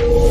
Bye.